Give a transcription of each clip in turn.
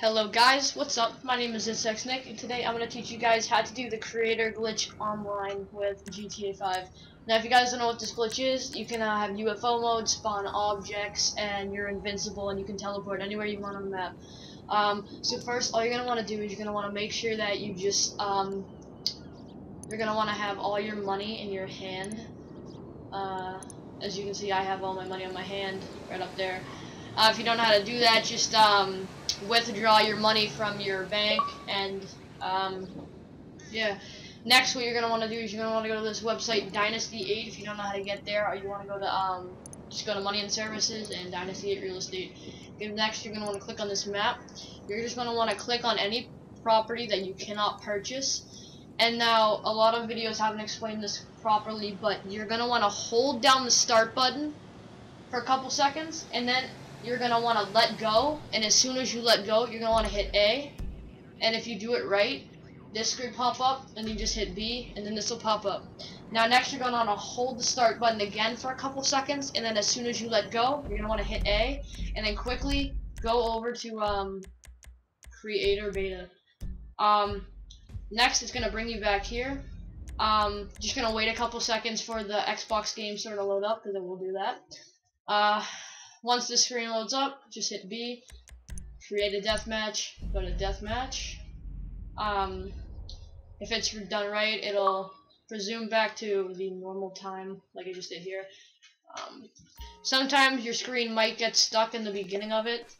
Hello guys, what's up? My name is ITZxN1CK, and today I'm going to teach you guys how to do the creator glitch online with GTA 5. Now if you guys don't know what this glitch is, you can uh, have UFO mode, spawn objects, and you're invincible and you can teleport anywhere you want on the map. Um, so first, all you're going to want to do is you're going to want to make sure that you just, um, you're going to want to have all your money in your hand. Uh, as you can see, I have all my money on my hand, right up there. Uh, if you don't know how to do that, just, um, withdraw your money from your bank and um, yeah. Next what you're gonna want to do is you're gonna want to go to this website dynasty 8 if you don't know how to get there or you want to go to um, just go to money and services and dynasty 8 real estate. And next you're gonna want to click on this map. You're just gonna want to click on any property that you cannot purchase. And now a lot of videos haven't explained this properly but you're gonna want to hold down the start button for a couple seconds and then you're going to want to let go, and as soon as you let go, you're going to want to hit A, and if you do it right, this screen pop up, and you just hit B, and then this will pop up. Now next you're going to want to hold the start button again for a couple seconds, and then as soon as you let go, you're going to want to hit A, and then quickly go over to um, Creator Beta. Um, next it's going to bring you back here. Um, just going to wait a couple seconds for the Xbox game store to load up, because it will do that. Uh, once the screen loads up, just hit B, create a deathmatch, go to deathmatch. Um, if it's done right, it'll resume back to the normal time, like I just did here. Um, sometimes your screen might get stuck in the beginning of it,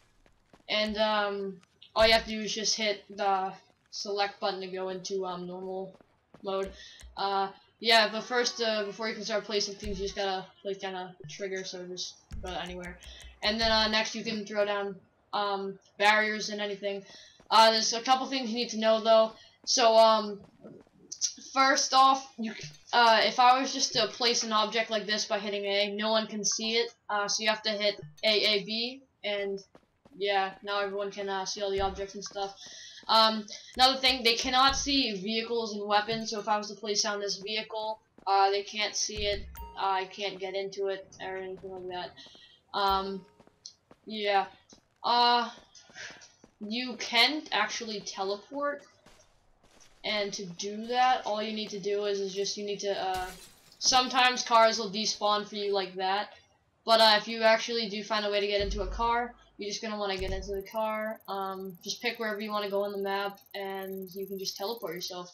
and um, all you have to do is just hit the select button to go into um, normal mode. Uh, yeah, but first, uh, before you can start placing things, you just gotta place down a trigger, so just go anywhere. And then uh, next you can throw down um, barriers and anything. Uh, there's a couple things you need to know though. So um, first off, you uh, if I was just to place an object like this by hitting A, no one can see it. Uh, so you have to hit AAB, and yeah, now everyone can uh, see all the objects and stuff. Um, another thing, they cannot see vehicles and weapons, so if I was to place down this vehicle, uh, they can't see it, I can't get into it, or anything like that. Um, yeah. Uh, you can actually teleport, and to do that, all you need to do is, is just, you need to, uh, sometimes cars will despawn for you like that, but uh, if you actually do find a way to get into a car, you're just going to want to get into the car. Um, just pick wherever you want to go on the map, and you can just teleport yourself.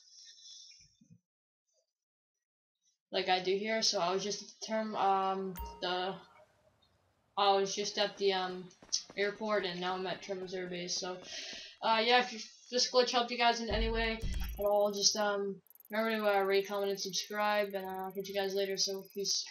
Like I do here. So I was just at the term, um, the, I was just at the um, airport, and now I'm at Trevor's Air Base. So, uh, yeah, if, if this glitch helped you guys in any way at all, just um, remember to uh, rate, comment, and subscribe, and uh, I'll catch you guys later. So peace.